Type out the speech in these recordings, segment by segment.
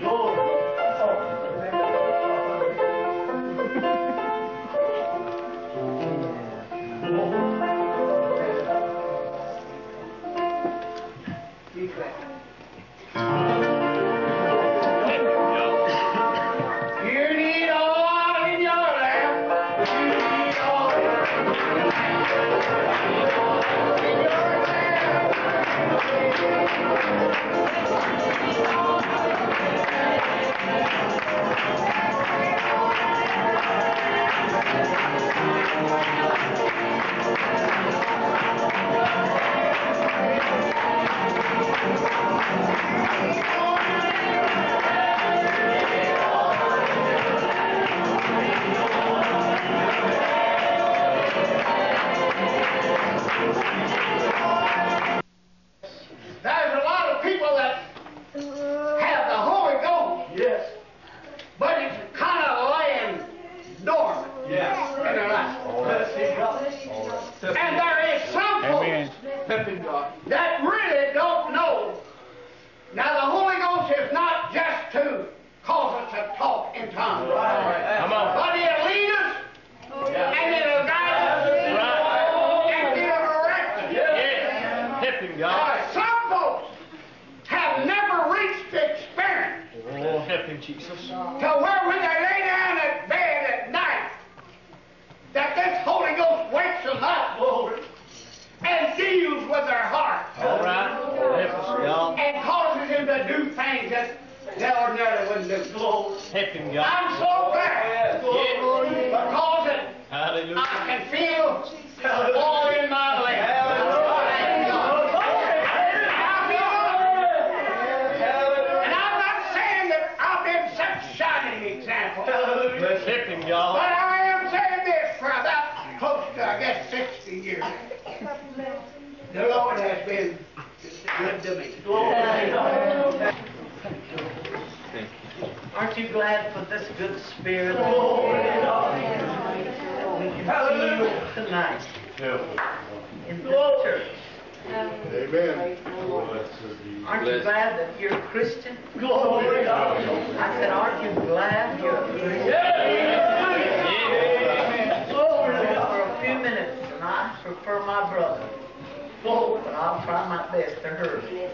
You Jesus. to where when they lay down at bed at night, that this Holy Ghost wakes them up Glory. and deals with their heart All right. Help us, God. and causes them to do things that they ordinarily wouldn't do. Glory. Help him, God. I'm so glad Glory. because it, Hallelujah. I can feel the oil in my leg. Thank God. And I'm not saying that I've been such shining example. Bless help him, But I am saying this for about close to, I guess, 60 years. The Lord has been good to me. Aren't you glad for this good spirit? We can feel tonight in this church. Amen. Aren't you glad that you're a Christian? Glory. I said, aren't you glad you're a Christian? For a few minutes, and I prefer my brother. But I'll try my best to hurry.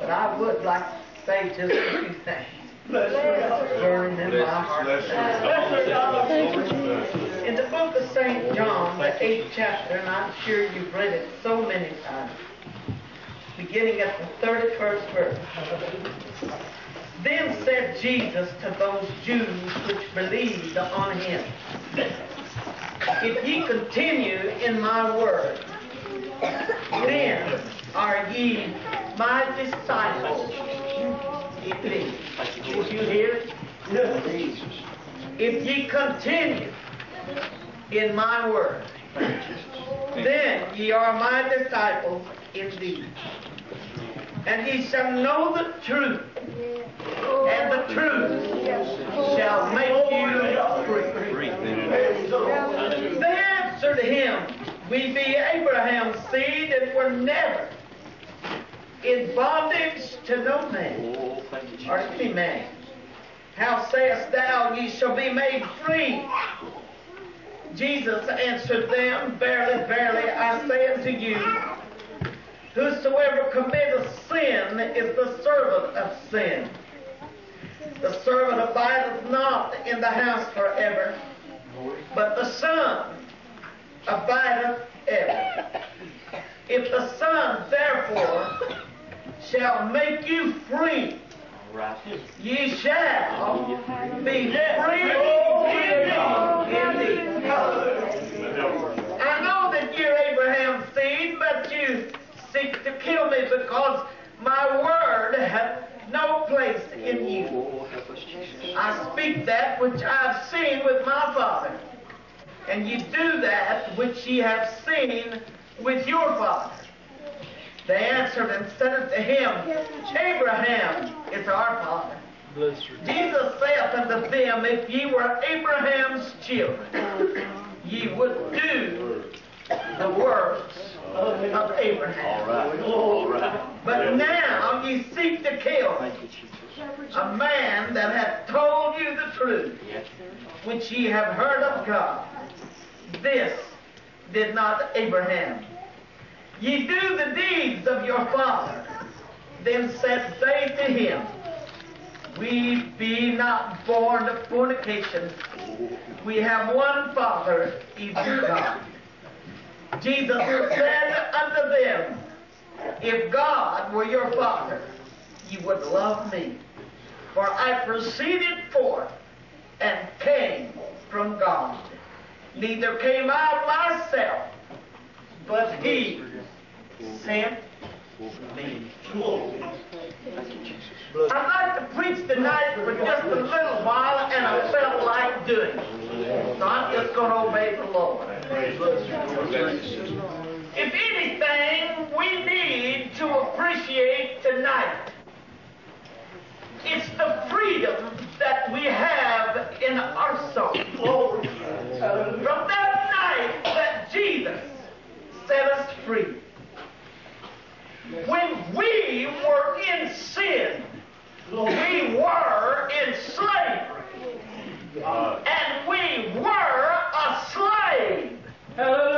But I would like to say just a few things. Burning in my heart. In the book of St. John, the eighth chapter, and I'm sure you've read it so many times, beginning at the 31st verse. Then said Jesus to those Jews which believed on him, If ye continue in my word, then are ye my disciples. Did you hear? If ye continue in my word, then ye are my disciples indeed. And ye shall know the truth, and the truth shall make you free. They answered him, We be Abraham's seed, and were never in bondage to no man, or any man. How sayest thou, ye shall be made free? Jesus answered them, Verily, verily, I say unto you, Whosoever committeth sin is the servant of sin. The servant abideth not in the house forever, but the Son abideth ever. If the Son therefore shall make you free, ye shall be free indeed. I know that you're Abraham's seed, but you seek to kill me because my word hath no place in you. I speak that which I've seen with my father, and you do that which ye have seen with your father. They answered and said unto him, Abraham is our father. Jesus saith unto them, If ye were Abraham's children, ye would do the works of Abraham. All right. All right. But now ye seek to kill a man that hath told you the truth, which ye have heard of God. This did not Abraham. Ye do the deeds of your father. Then said they to him, we be not born of fornication. We have one Father, even God. Jesus said unto them, If God were your Father, you would love me. For I proceeded forth and came from God. Neither came I myself, but He sent me. Thank you, Jesus. I'd like to preach tonight for just a little while, and I felt like doing it. So I'm just going to obey the Lord. If anything we need to appreciate tonight, it's the freedom that we have in our soul. From that night that Jesus set us free. When we were in sin, we were in slavery. Uh, and we were a slave. Hallelujah.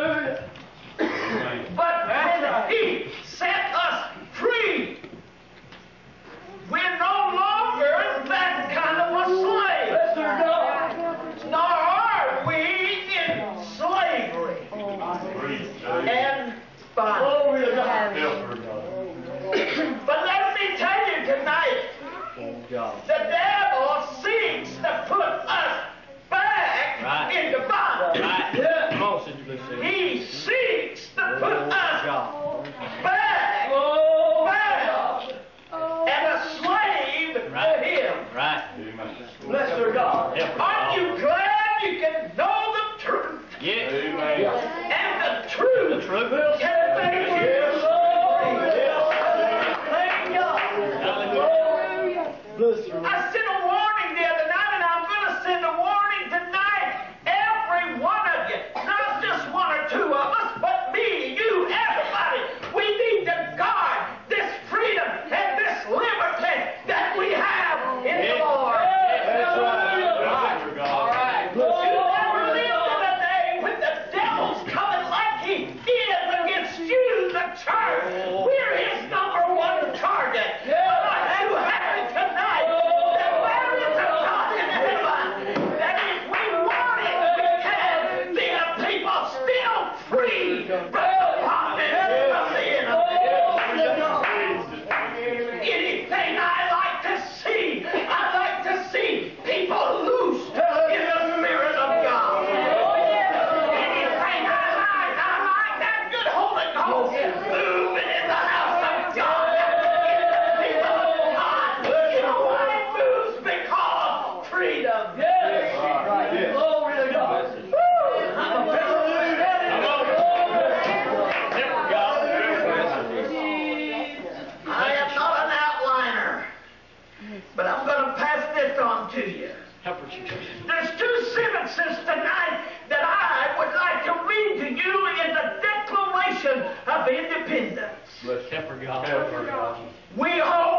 Bless Heifer gospel. Heifer. We hope.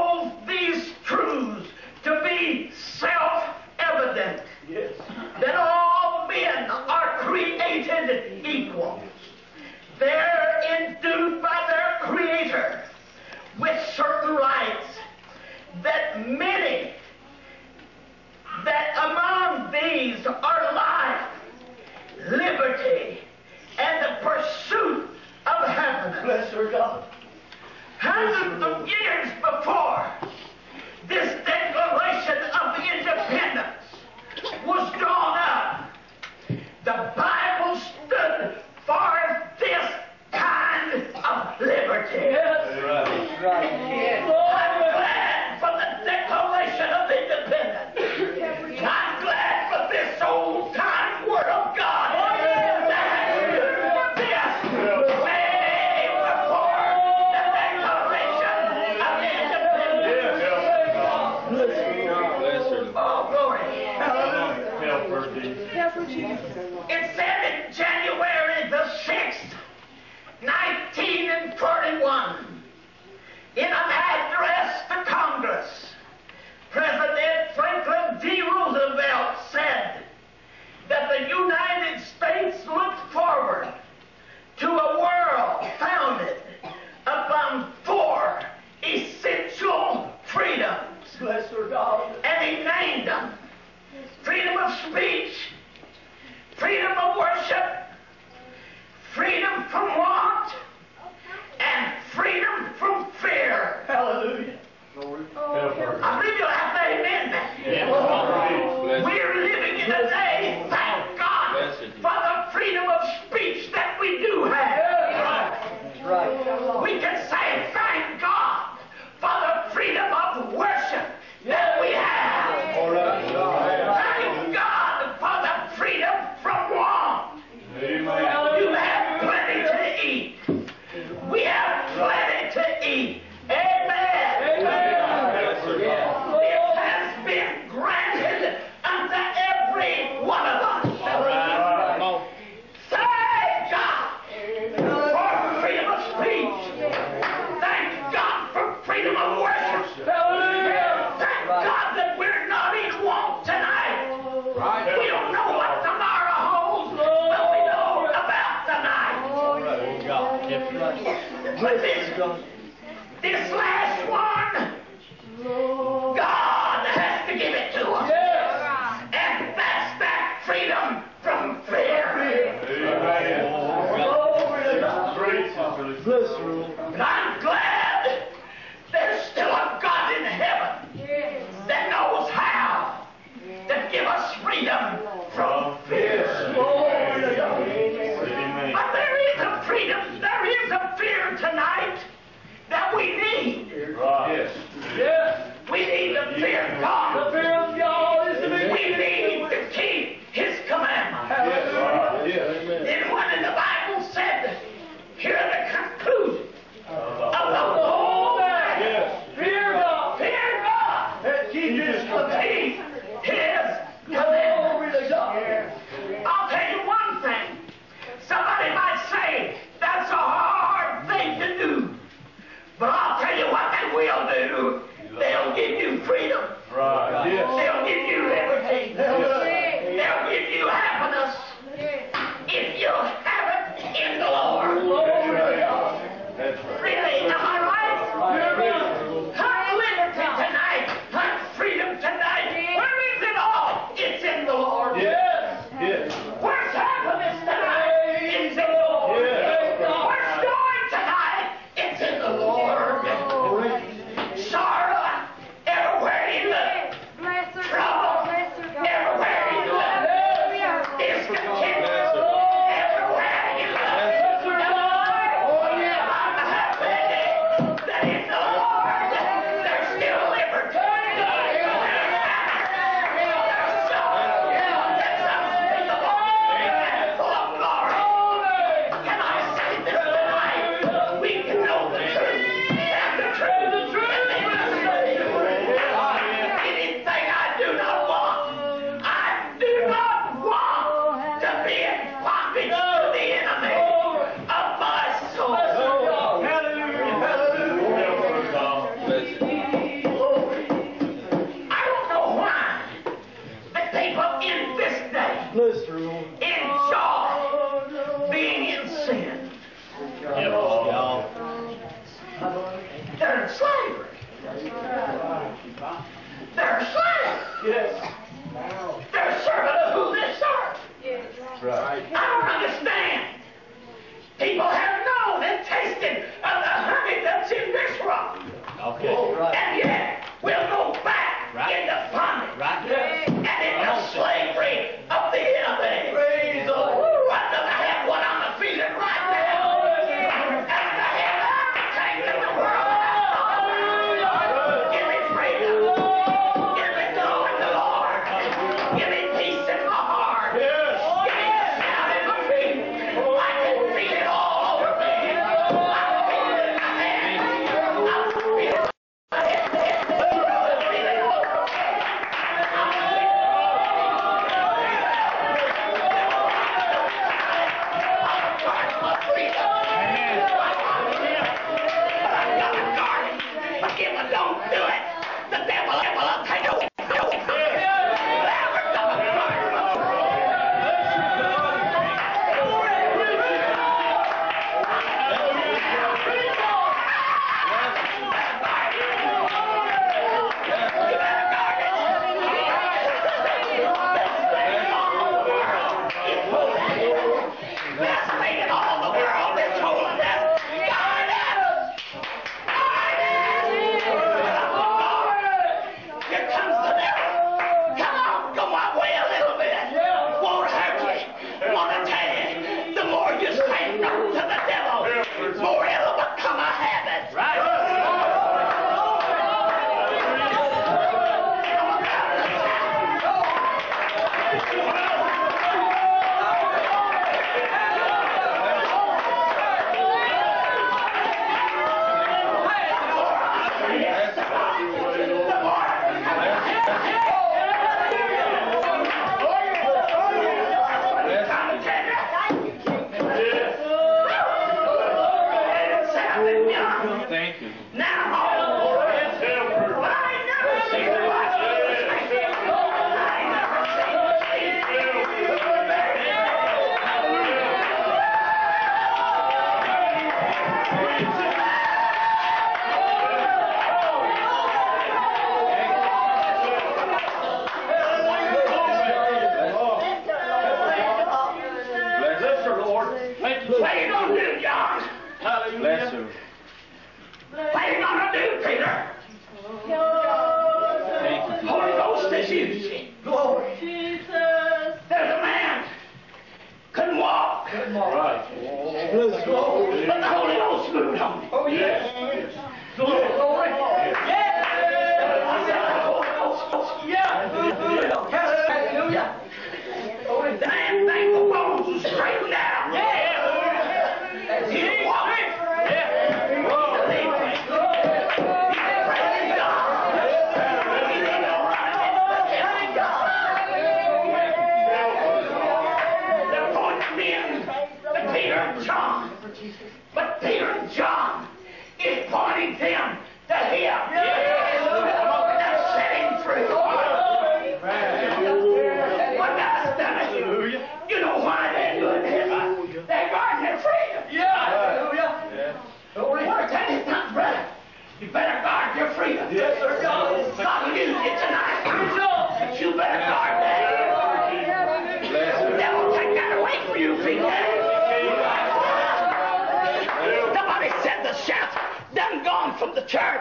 The Bible stood can say thank God for the freedom of worship that we have. All right. Thank God for the freedom from want. Amen. You have plenty to eat. We have plenty to eat. Amen. It has been granted unto every one of us. Thank God for freedom of speech. Thank God for freedom of worship. Thank God that we're not in want tonight. We don't know what tomorrow holds, but we know about tonight. But this, this slave. Holy Ghost is you. Glory. Jesus. There's a man couldn't walk. Couldn't walk. Right. Oh. The Holy Ghost move on him. Oh, yes. yes. Glory. Glory. Yes. Yeah. yes. Hallelujah. That thing, the bones straightened out. Jesus. church.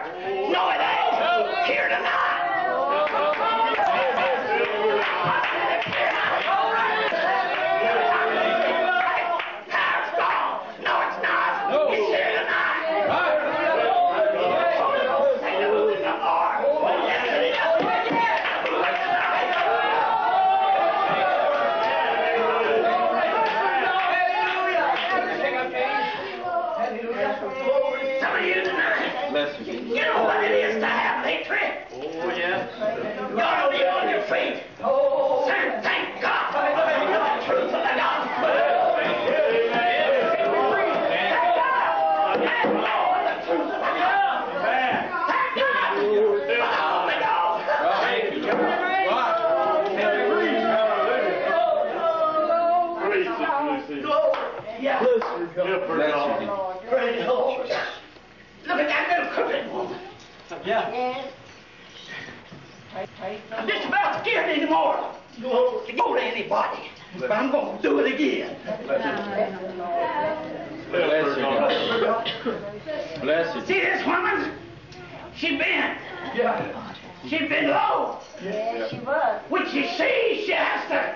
God. Good for God. God. Praise the Lord. Look at that little crooked woman. Yeah. yeah. I'm just about scared anymore Lord. to go to anybody. But I'm going to do it again. Bless you. Bless you. See this woman? She bent. Yeah. She bent low. Yeah, she was. Which you see, she has to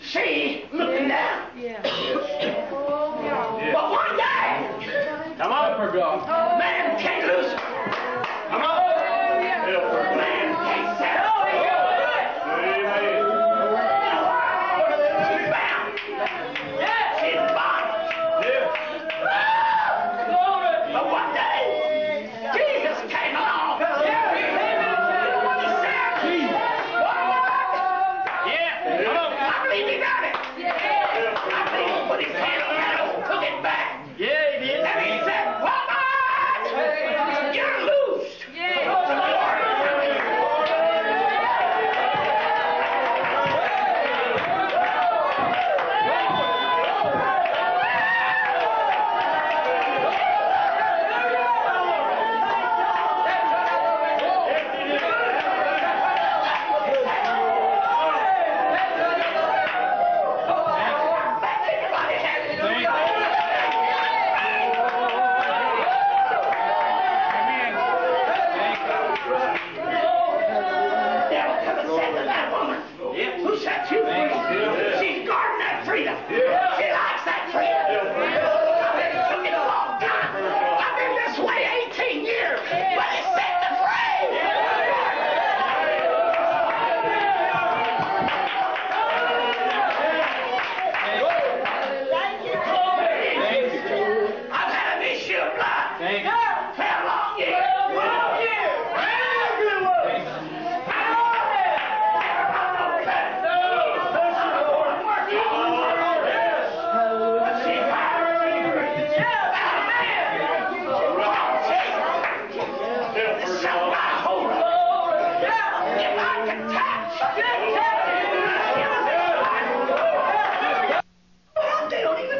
see looking yeah. down. Yeah. oh Man!